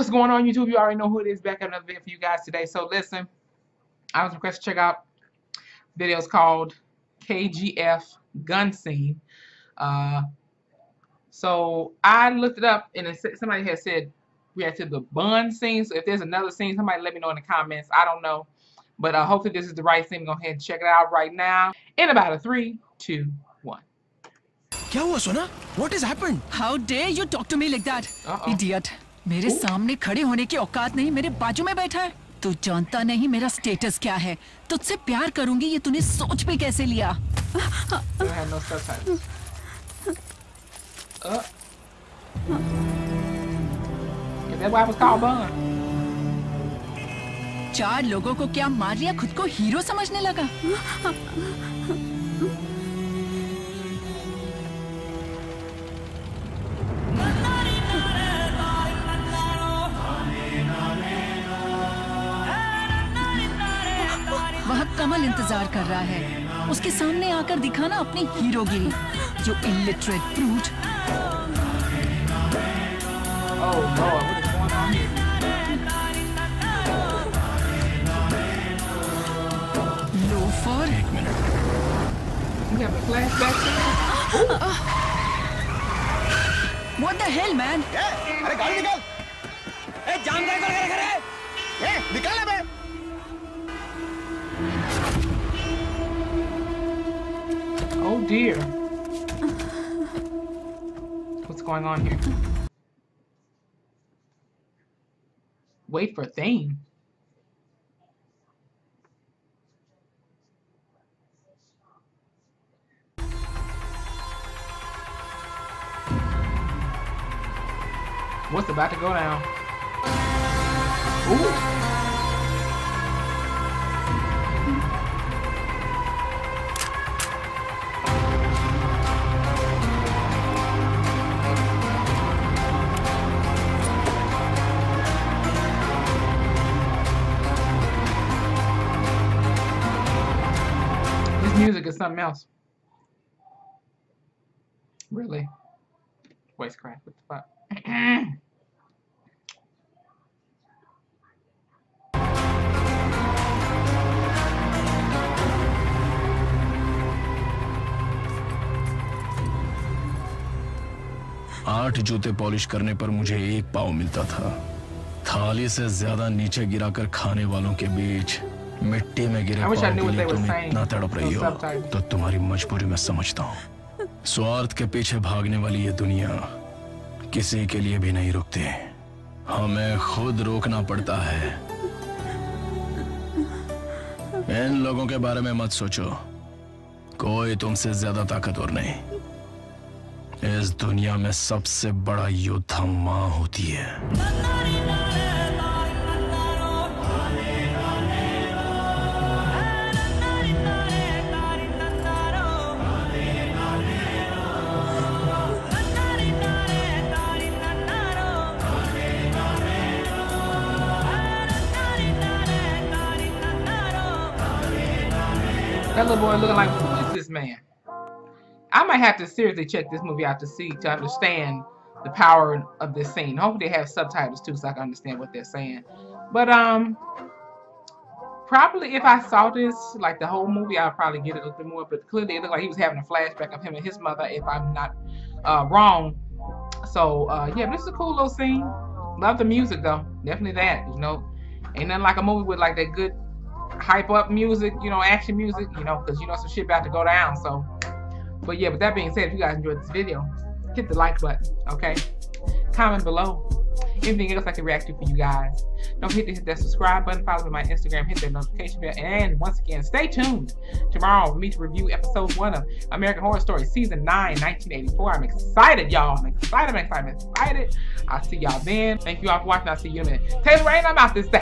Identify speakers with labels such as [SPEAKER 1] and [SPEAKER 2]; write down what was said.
[SPEAKER 1] What's going on YouTube? You already know who it is. Back at another video for you guys today. So listen, I was requested to check out videos called KGF Gun Scene. Uh, so I looked it up and it, somebody had said react to the bun scene. So if there's another scene, somebody let me know in the comments. I don't know. But uh, hopefully this is the right scene. Go ahead and check it out right now. In about a three, two, one.
[SPEAKER 2] What happened?
[SPEAKER 3] How dare you talk to me like that?
[SPEAKER 1] Uh -oh.
[SPEAKER 3] Idiot. मेरे सामने खड़े होने की औकात नहीं मेरे बाजू में बैठा है। तू जानता नहीं मेरा स्टेटस क्या है। तुझसे प्यार करूँगी ये तूने सोच भी कैसे लिया? चार लोगों को क्या मार लिया खुद को हीरो समझने लगा? कमल इंतज़ार कर रहा है उसके सामने आकर दिखाना अपनी हीरोगिरी जो illiterate
[SPEAKER 1] fruit What
[SPEAKER 3] the hell, man?
[SPEAKER 2] अरे गाड़ी निकाल! ए जाम ड्राइवर घर घर है! ए निकाल
[SPEAKER 1] Oh dear. What's going on here? Wait for theme. What's about to go down? Ooh. This music is something else. Really? Voice crack. What the fuck?
[SPEAKER 2] आठ जूते पॉलिश करने पर मुझे एक पाव मिलता था थाली से ज़्यादा नीचे गिराकर खाने वालों के बीच मिट्टी में गिरे पाव के लिए तुम इतना तड़प रही हो तो तुम्हारी मजबूरी मैं समझता हूँ। स्वार्थ के पीछे भागने वाली ये दुनिया किसी के लिए भी नहीं रुकती। हमें खुद रोकना पड़ता है। इन लोगों के बारे में मत सोचो। कोई तुमसे ज़्यादा ताकतवर नहीं। इस दुनिया में सबसे बड़ा योद्धा माँ होती है।
[SPEAKER 1] That little boy looking like, who is this man? I might have to seriously check this movie out to see, to understand the power of this scene. Hopefully they have subtitles too so I can understand what they're saying. But, um, probably if I saw this, like the whole movie, I'd probably get it a little bit more. But clearly it looked like he was having a flashback of him and his mother, if I'm not uh, wrong. So, uh, yeah, this is a cool little scene. Love the music, though. Definitely that, you know. Ain't nothing like a movie with, like, that good hype up music, you know, action music, you know, because you know some shit about to go down. So, but yeah, with that being said, if you guys enjoyed this video, hit the like button, okay? Comment below. Anything else I can react to for you guys. Don't forget to hit that subscribe button, follow me on my Instagram, hit that notification bell, and once again, stay tuned tomorrow for me to review episode one of American Horror Story Season 9, 1984. I'm excited, y'all. I'm excited, I'm excited, I'm excited. I'll see y'all then. Thank you all for watching. I'll see you in a minute. Taylor Rain, I'm out this day.